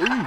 Ooh.